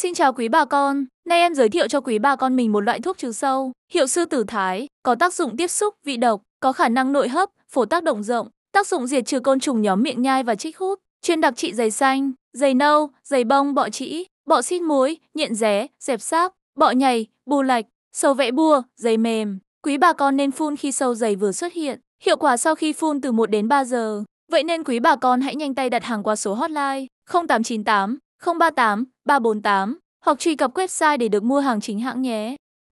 Xin chào quý bà con, nay em giới thiệu cho quý bà con mình một loại thuốc trừ sâu, hiệu sư tử thái, có tác dụng tiếp xúc, vị độc, có khả năng nội hấp, phổ tác động rộng, tác dụng diệt trừ côn trùng nhóm miệng nhai và trích hút, chuyên đặc trị giày xanh, giày nâu, giày bông, bọ trĩ, bọ xít muối, nhện ré, dẹp sáp, bọ nhầy, bù lạch, sâu vẽ bua, giày mềm. Quý bà con nên phun khi sâu dày vừa xuất hiện, hiệu quả sau khi phun từ 1 đến 3 giờ. Vậy nên quý bà con hãy nhanh tay đặt hàng qua số hotline 0898 038 348 hoặc truy cập website để được mua hàng chính hãng nhé.